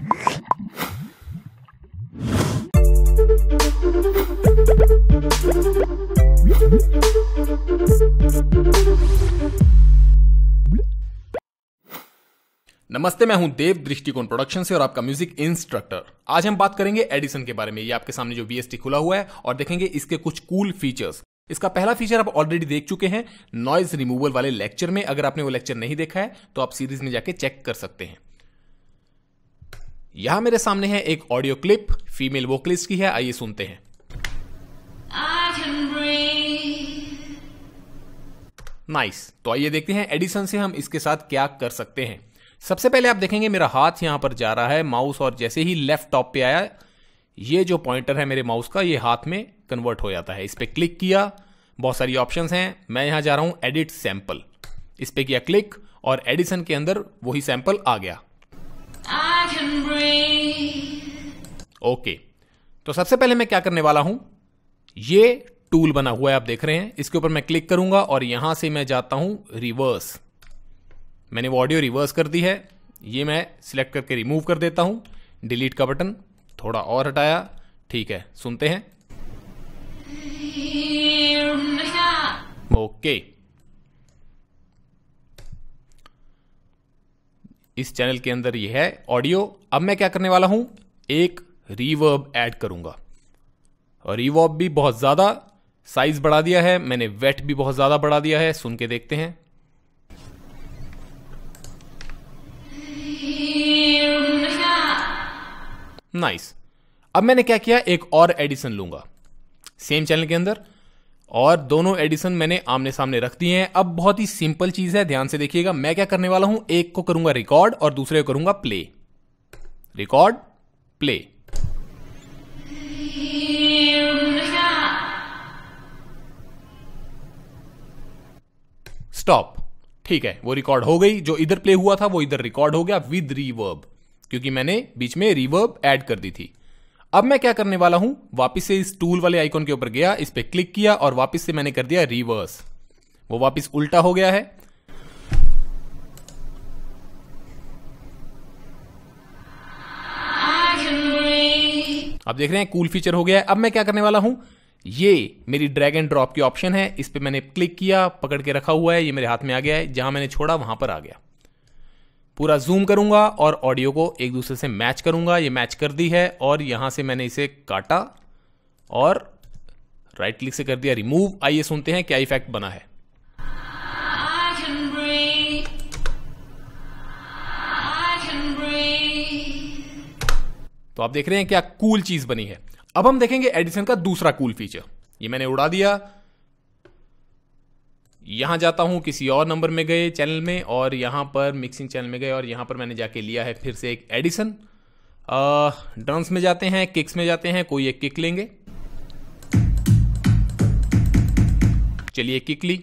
नमस्ते, मैं हूँ देव दृष्टिकोण प्रोडक्शन से और आपका म्यूज़िक इंस्ट्रक्टर। आज हम बात करेंगे एडिसन के बारे में। ये आपके सामने जो वीएसटी खुला हुआ है और देखेंगे इसके कुछ कूल फीचर्स इसका पहला फीचर आप ऑलरेडी देख चुके हैं नॉइज़ रिमूवल वाले लेक्चर में। अगर आपने वो लेक्चर नहीं देखा है तो आप सीरीज़ में जाके चेक कर सकते हैं। यहाँ मेरे सामने है एक ऑडियो क्लिप फीमेल वोकलिस्ट की है आइए सुनते हैं। Nice nice. तो आइए देखते हैं एडिसन से हम इसके साथ क्या कर सकते हैं। सबसे पहले आप देखेंगे मेरा हाथ यहाँ पर जा रहा है माउस और जैसे ही लेफ़्ट टॉप पे आया ये जो पॉइंटर है मेरे माउस का ये हाथ में कन्वर्ट हो जाता है। इस पर क्लिक किया बहुत सारी ऑप्शंस हैं। मैं यहाँ जा रहा हूँ एडिट सैंपल इस पर किया क्लिक और एडिसन के अंदर वही सैंपल आ गया। ओके तो सबसे पहले मैं क्या करने वाला हूँ? ये टूल बना हुआ है आप देख रहे हैं। इसके ऊपर मैं क्लिक करूँगा और यहाँ से मैं जाता हूँ रिवर्स मैंने वो ऑडियो रिवर्स कर दी है। ये मैं सिलेक्ट करके रिमूव कर देता हूँ। डिलीट का बटन थोड़ा और हटाया। ठीक है सुनते हैं। ओके इस चैनल के अंदर ये है ऑडियो। अब मैं क्या करने वाला हूँ? एक रिवर्ब ऐड करूँगा। और रिवर्ब भी बहुत ज़्यादा साइज़ बढ़ा दिया है। मैंने वेट भी बहुत ज़्यादा बढ़ा दिया है। सुन के देखते हैं। नाइस अब मैंने क्या किया? एक और एडिशन लूँगा। सेम चैनल के अंदर। और दोनों एडिशन मैंने आमने सामने रख दिए हैं। अब बहुत ही सिंपल चीज़ है, ध्यान से देखिएगा। मैं क्या करने वाला हूँ? एक को करूँगा रिकॉर्ड और दूसरे को करूँगा प्ले रिकॉर्ड प्ले स्टॉप ठीक है, वो रिकॉर्ड हो गई। जो इधर प्ले हुआ था, वो इधर रिकॉर्ड हो गया विद रिवर्ब क्योंकि मैंने बीच में रिवर्ब ऐड कर दी थी। अब मैं क्या करने वाला हूँ? वापस से इस टूल वाले आइकॉन के ऊपर गया, इस पर क्लिक किया और वापस से मैंने कर दिया रिवर्स वो वापस उल्टा हो गया है। अब देख रहे हैं कूल फीचर हो गया है। अब मैं क्या करने वाला हूँ? ये मेरी ड्रैग एंड ड्रॉप की ऑप्शन है। इस पर मैंने क्लिक किया, पकड़ के रखा हुआ है। ये मेरे हाथ में आ गया है। जहाँ मैंने छोड़ा, वहाँ पर आ गया। पूरा जूम करूँगा और ऑडियो को एक दूसरे से मैच करूँगा। ये मैच कर दी है और यहाँ से मैंने इसे काटा और राइट क्लिक से कर दिया। रिमूव आइए सुनते हैं क्या इफ़ेक्ट बना है। तो आप देख रहे हैं क्या कूल चीज़ बनी है। अब हम देखेंगे एडिसन का दूसरा कूल फीचर ये मैंने उड़ा दिया। यहाँ जाता हूँ, किसी और नंबर में गए चैनल में और यहाँ पर मिक्सिंग चैनल में गए और यहाँ पर मैंने जाके लिया है फिर से एक एडिसन ड्रम्स में जाते हैं किक्स में जाते हैं, कोई एक किक लेंगे। चलिए किक ली।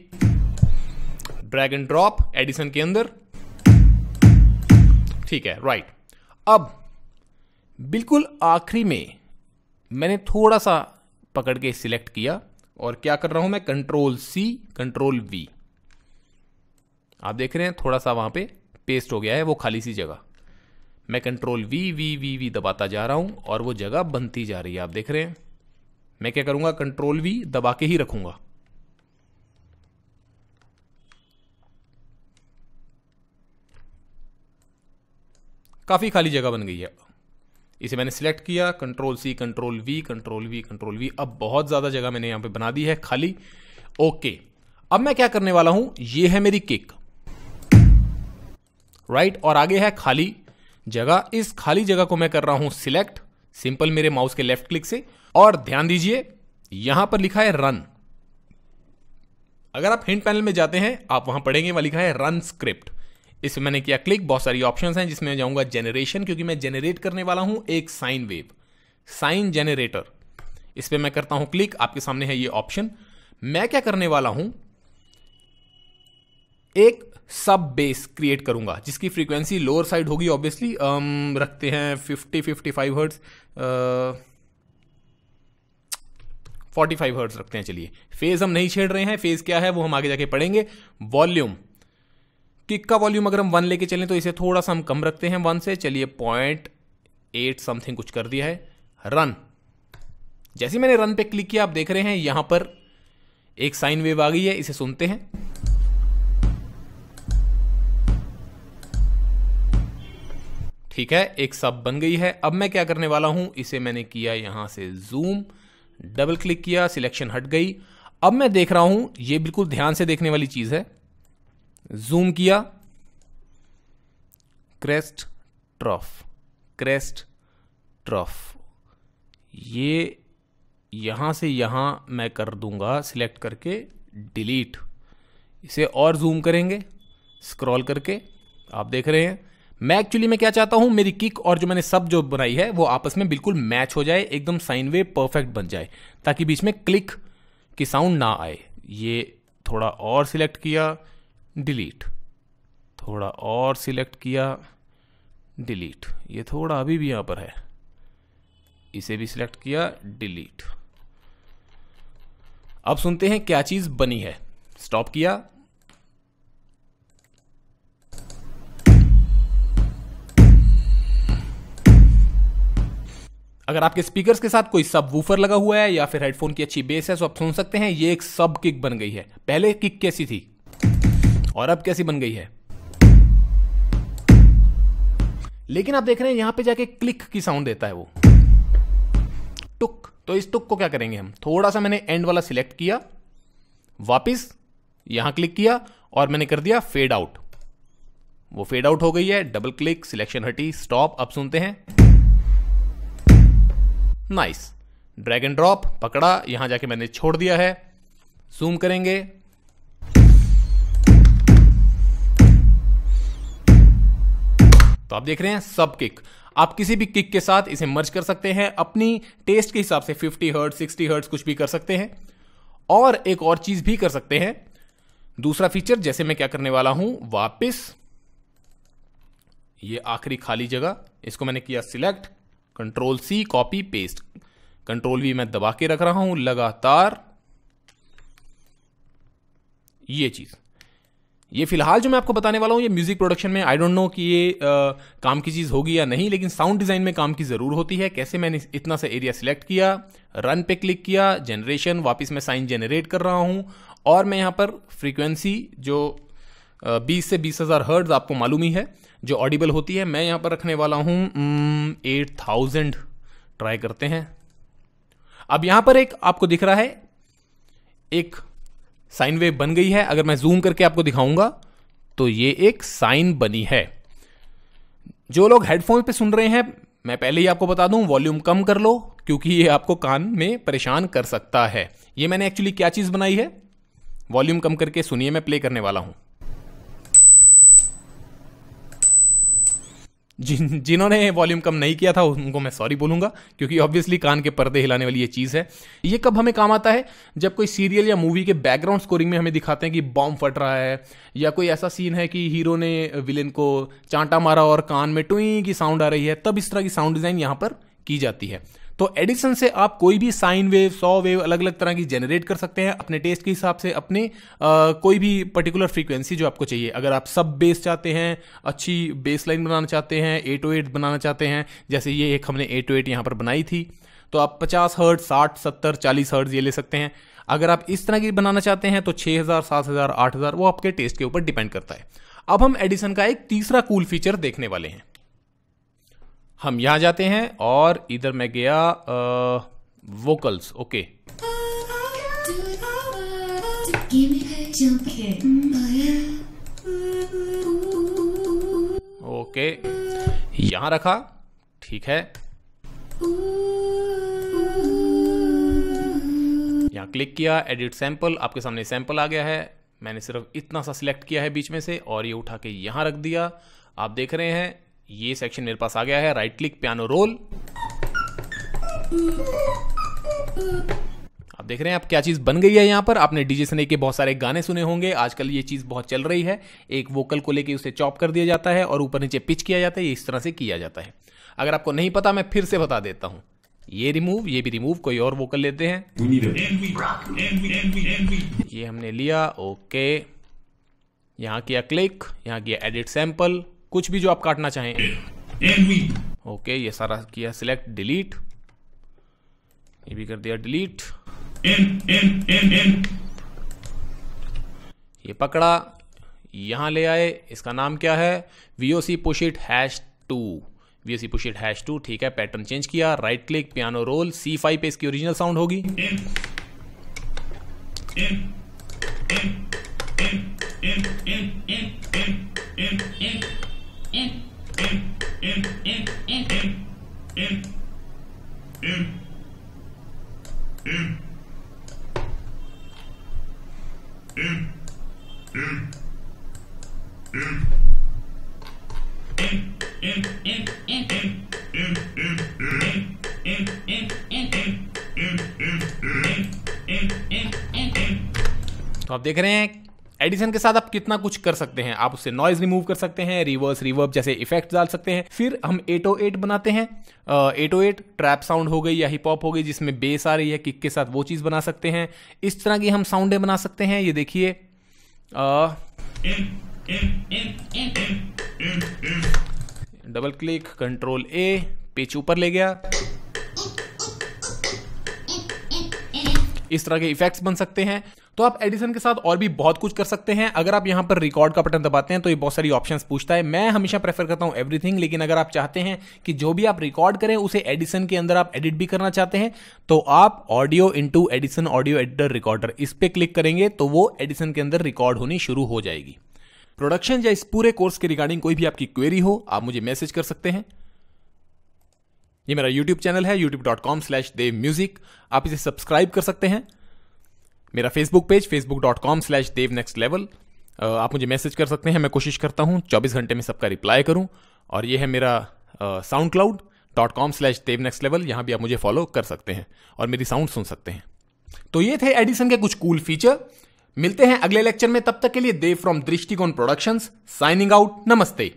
ड्रैग एंड ड्रॉप एडिसन के अंदर। ठीक है राइट अब, बिल्कुल आखिरी में मैंने थोड़ा सा पकड़ के सिलेक्ट किया। और क्या कर रहा हूँ मैं? कंट्रोल सी कंट्रोल वी आप देख रहे हैं, थोड़ा सा वहाँ पे पेस्ट हो गया है, वो खाली सी जगह। मैं control V V V V दबाता जा रहा हूँ और वो जगह बनती जा रही है। आप देख रहे हैं, मैं क्या करूँगा? कंट्रोल वी दबा के ही रखूँगा। काफ़ी खाली जगह बन गई है। इसे मैंने सिलेक्ट किया control C control V control V control V अब बहुत ज़्यादा जगह मैंने यहाँ पे बना दी है, खाली। ओके अब मैं क्या करने वाला हूँ? ये है मेरी किक राइट और आगे है खाली जगह। इस खाली जगह को मैं कर रहा हूँ सिलेक्ट सिंपल मेरे माउस के लेफ़्ट क्लिक से। और ध्यान दीजिए, यहाँ पर लिखा है रन अगर आप हिंट पैनल में जाते हैं, आप वहाँ पढ़ेंगे, वहाँ लिखा है रन स्क्रिप्ट इसमें मैंने किया क्लिक बहुत सारी ऑप्शन हैं जिसमें जाऊँगा जेनरेशन क्योंकि मैं जेनरेट करने वाला हूँ एक साइन वेव साइन जेनरेटर इस पर मैं करता हूँ क्लिक आपके सामने है ये ऑप्शन मैं क्या करने वाला हूँ? एक सब बेस क्रिएट करूँगा, जिसकी फ्रीक्वेंसी लोअर साइड होगी ऑब्वियसली रखते हैं 50 55 हर्ट्स फोर्टी फाइव हर्ट्स रखते हैं, चलिए। फ़ेज़ हम नहीं छेड़ रहे हैं फ़ेज़ क्या है, वो हम आगे जाके पढ़ेंगे। वॉल्यूम किक का वॉल्यूम अगर हम वन लेके चलें तो इसे थोड़ा सा हम कम रखते हैं वन से। चलिए पॉइंट एट समथिंग कुछ कर दिया है। रन जैसे मैंने रन पे क्लिक किया, आप देख रहे हैं, यहाँ पर एक साइन वेव आ गई है, इसे सुनते हैं। ठीक है, एक सब बन गई है। अब मैं क्या करने वाला हूँ, इसे मैंने किया यहाँ से जूम डबल क्लिक किया सिलेक्शन हट गई। अब मैं देख रहा हूँ, ये बिल्कुल ध्यान से देखने वाली चीज़ है। जूम किया। Crest trough. Crest trough. ये यहाँ से यहाँ मैं कर दूँगा। सिलेक्ट करके डिलीट। इसे और जूम करेंगे। स्क्रॉल करके। आप देख रहे हैं। मैं एक्चुअली मैं क्या चाहता हूँ? मेरी किक और जो मैंने सब जो बनाई है, वो आपस में बिल्कुल मैच हो जाए। एकदम साइन वे परफेक्ट बन जाए। ताकि बीच में क्लिक की साउंड ना आए। ये थोड़ा और सिलेक्ट किया। डिलीट। थोड़ा और सिलेक्ट किया, डिलीट। ये थोड़ा अभी भी यहाँ पर है। इसे भी सिलेक्ट किया, डिलीट। अब सुनते हैं क्या चीज़ बनी है। स्टॉप किया। अगर आपके स्पीकर्स के साथ कोई सब वूफर लगा हुआ है या फिर हेडफोन की अच्छी बेस है तो आप सुन सकते हैं, ये एक सब किक बन गई है। पहले किक कैसी थी? और अब कैसी बन गई है? लेकिन आप देख रहे हैं, यहाँ पे जाके क्लिक की साउंड देता है वो। टुक। तो इस टुक को क्या करेंगे हम? थोड़ा सा मैंने एंड वाला सिलेक्ट किया, वापिस यहाँ क्लिक किया और मैंने कर दिया फेड आउट वो फेड आउट हो गई है डबल क्लिक सिलेक्शन हटी स्टॉप अब सुनते हैं। नाइस ड्रैग एंड ड्रॉप पकड़ा, यहाँ जाके मैंने छोड़ दिया है। जूम करेंगे। तो आप देख रहे हैं, सब किक आप किसी भी किक के साथ इसे मर्ज कर सकते हैं, अपनी टेस्ट के हिसाब से 50 हर्ट 60 हर्ट कुछ भी कर सकते हैं, और एक और चीज़ भी कर सकते हैं। दूसरा फीचर जैसे मैं क्या करने वाला हूँ, वापस, ये आखिरी खाली जगह, इसको मैंने किया select control C copy paste control भी मैं दबा के रख रहा हूँ, लगातार, ये चीज़। ये फ़िलहाल जो मैं आपको बताने वाला हूँ ये म्यूज़िक प्रोडक्शन में आई डोंट नो कि ये आ, काम की चीज़ होगी या नहीं लेकिन साउंड डिज़ाइन में काम की ज़रूर होती है। कैसे मैंने इतना सा एरिया सिलेक्ट किया रन पे क्लिक किया जनरेशन वापस मैं साइन जनरेट कर रहा हूँ और मैं यहाँ पर फ्रीक्वेंसी जो बीस से बीस हज़ार हर्ड्स आपको मालूम ही है जो ऑडिबल होती है मैं यहाँ पर रखने वाला हूँ एट थाउज़ेंड ट्राई करते हैं। अब यहाँ पर एक आपको दिख रहा है एक साइन वेव बन गई है, अगर मैं जूम करके आपको दिखाऊँगा तो ये एक साइन बनी है। जो लोग हेडफोन पे सुन रहे हैं, मैं पहले ही आपको बता दूँ, वॉल्यूम कम कर लो, क्योंकि ये आपको कान में परेशान कर सकता है। ये मैंने एक्चुअली क्या चीज़ बनाई है? वॉल्यूम कम करके सुनिए, मैं प्ले करने वाला हूँ। जिन, जिन्होंने वॉल्यूम कम नहीं किया था, उनको मैं सॉरी बोलूँगा, क्योंकि ऑब्वियसली कान के पर्दे हिलाने वाली ये चीज़ है। ये कब हमें काम आता है? जब कोई सीरियल या मूवी के बैकग्राउंड स्कोरिंग में हमें दिखाते हैं कि बॉम्ब फट रहा है, या कोई ऐसा सीन है कि हीरो ने विलेन को चांटा मारा और कान में टुई की साउंड आ रही है, तब इस तरह की साउंड डिज़ाइन यहाँ पर की जाती है। तो एडिसन से आप कोई भी साइन वेव सौ वेव अलग अलग तरह की जनरेट कर सकते हैं अपने टेस्ट के हिसाब से अपने आ, कोई भी पर्टिकुलर फ्रीक्वेंसी जो आपको चाहिए। अगर आप सब बेस चाहते हैं अच्छी बेस लाइन बनाना चाहते हैं एट टू एट बनाना चाहते हैं जैसे ये एक हमने एट टू एट यहाँ पर बनाई थी तो आप पचास हर्ट साठ सत्तर चालीस हर्ट ये ले सकते हैं। अगर आप इस तरह की बनाना चाहते हैं तो छः हज़ार सात हज़ार आठ हज़ार वो आपके टेस्ट के ऊपर डिपेंड करता है। अब हम एडिसन का एक तीसरा कूल फीचर देखने वाले हैं। हम यहाँ जाते हैं और इधर मैं गया वोकल्स ओके ओके यहाँ रखा, ठीक है. यहाँ क्लिक किया एडिट सैंपल आपके सामने सैंपल आ गया है. मैंने सिर्फ़ इतना सा सिलेक्ट किया है बीच में से और ये उठा के यहाँ रख दिया. आप देख रहे हैं ये सेक्शन मेरे पास आ गया है राइट क्लिक पियानो रोल आप देख रहे हैं आप क्या चीज़ बन गई है यहाँ पर? आपने डीजे सने के बहुत सारे गाने सुने होंगे। आजकल ये चीज़ बहुत चल रही है। एक वोकल को लेके उसे चॉप कर दिया जाता है और ऊपर नीचे पिच किया जाता है ये इस तरह से किया जाता है। अगर आपको नहीं पता मैं फिर से बता देता हूँ। ये रिमूव ये भी रिमूव कोई और वोकल लेते हैं। ये हमने लिया ओके यहाँ किया क्लिक यहाँ किया एडिट सैंपल कुछ भी जो आप काटना चाहें ओके ये सारा किया सिलेक्ट डिलीट ये भी कर दिया डिलीट ये पकड़ा यहाँ ले आए इसका नाम क्या है VOC push it hash two VOC push it hash two ठीक है पैटर्न चेंज किया right click piano roll C five पे इसकी ओरिजिनल साउंड होगी तो आप देख रहे हैं एडिशन के साथ आप कितना कुछ कर सकते हैं। आप उससे नॉइज़ रिमूव कर सकते हैं रिवर्स रिवर्ब जैसे इफ़ेक्ट डाल सकते हैं। फिर हम 808 बनाते हैं। एट एट ट्रैप साउंड हो गई या हिप हॉप हो गई, जिसमें बेस आ रही है किक के साथ वो चीज़ बना सकते हैं। इस तरह की हम साउंडें बना सकते हैं। ये देखिए। Double click control A pitch ऊपर ले गया। इस तरह के इफेक्ट्स बन सकते हैं। तो आप एडिसन के साथ और भी बहुत कुछ कर सकते हैं। अगर आप यहाँ पर रिकॉर्ड का बटन दबाते हैं तो ये बहुत सारी ऑप्शंस पूछता है। मैं हमेशा प्रेफर करता हूँ एवरीथिंग लेकिन अगर आप चाहते हैं कि जो भी आप रिकॉर्ड करें, उसे एडिसन के अंदर आप एडिट भी करना चाहते हैं तो आप audio into Edison audio editor recorder इस पर क्लिक करेंगे तो वो एडिसन के अंदर रिकॉर्ड होनी शुरू हो जाएगी। प्रोडक्शन या इस पूरे कोर्स के रिगार्डिंग कोई भी आपकी क्वेरी हो, आप मुझे मैसेज कर सकते हैं। ये मेरा यूट्यूब चैनल है YouTube dot com slash Dev music आप इसे सब्सक्राइब कर सकते हैं। मेरा Facebook page Facebook dot com slash Dev next level आप मुझे मैसेज कर सकते हैं, मैं कोशिश करता हूँ। चौबीस घंटे में सबका रिप्लाई करूँ। और ये है मेरा SoundCloud dot com slash Dev next level यहाँ भी आप मुझे फॉलो कर सकते हैं और मेरी साउंड सुन सकते हैं। तो ये थे एडिसन के कुछ कूल फीचर मिलते हैं अगले लेक्चर में। तब तक के लिए Dev from Drishtikon productions signing out नमस्ते।